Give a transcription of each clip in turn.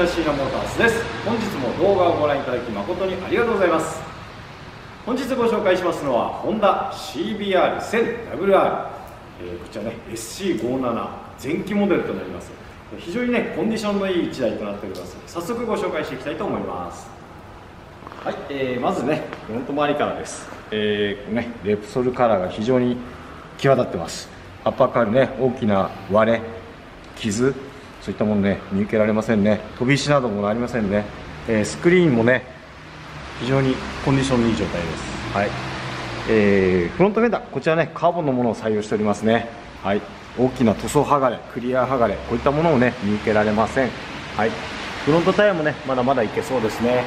は椎名モータースです。本日も動画をご覧いただき誠にありがとうございます。本日ご紹介しますのはホンダ CBR1000WR、えー、こちらね SC57 前期モデルとなります。非常にねコンディションのいい1台となっております。早速ご紹介していきたいと思います。はい、えー、まずねフロント周りからです。えー、ねレプソルカラーが非常に際立ってます。アッパーカールね大きな割れ傷。そういったものね見受けられませんね。飛び石などもありませんね、えー、スクリーンもね非常にコンディションのいい状態です、はい。えー、フロントフェンダーこちらねカーボンのものを採用しておりますね、はい、大きな塗装剥がれクリア剥がれこういったものをね見受けられません、はい、フロントタイヤもねまだまだいけそうですね、はい、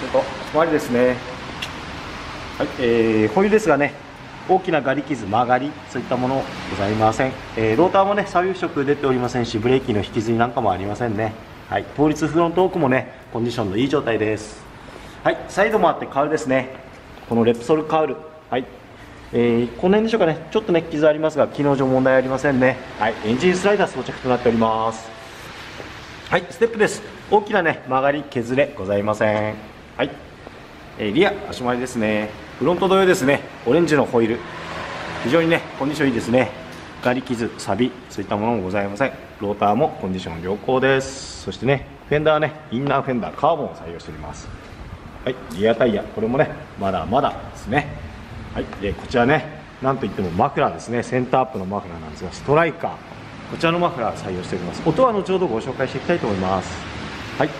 ちょっと周りですね、はい。えー、ホイールですがね大きなガリ傷曲がりそういったものございません、えー、ローターもね左右色出ておりませんしブレーキの引きずりなんかもありませんね。はい。倒立フロント奥もねコンディションのいい状態です。はい。サイドもあってカウルですね。このレプソルカウル。はい。えー、この辺でしょうかね。ちょっとね傷ありますが機能上問題ありませんね。はい。エンジンスライダー装着となっております。はい。ステップです。大きなね曲がり削れございません。はい、えー、リア足回りですね。フロント同様ですね。オレンジのホイール。非常にねコンディションいいですね。ガリ傷サビそういったものもございません。ローターもコンディション良好です。そしてねフェンダーねインナーフェンダーカーボンを採用しております。はいリアタイヤ。これもねまだまだですね。はいでこちらねなんといってもマフラーですね。センターアップのマフラーなんですがストライカー。こちらのマフラー採用しております。音は後ほどご紹介していきたいと思います。はい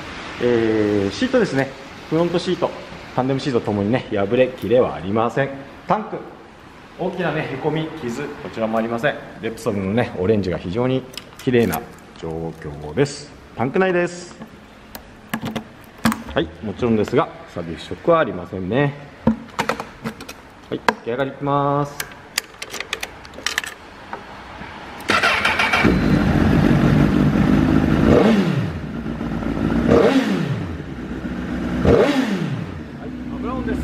えー、シートですね。フロントシート。タンデムシートともにね破れ切れはありません。タンク。大きなねへこみ傷。こちらもありません。レプソルのねオレンジが非常に綺麗な状況です。タンク内です。はいもちろんですがサビ不色はありませんね。はい出来上がりいきます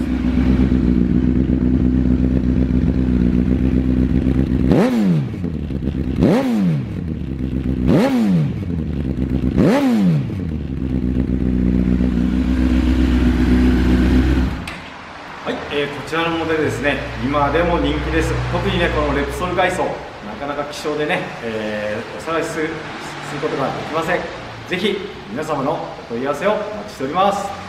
えー、こちらのモデルですね今でも人気です。特にねこのレプソル外装なかなか希少でね、えー、お探しすることができません。ぜひ皆様のお問い合わせをお待ちしております。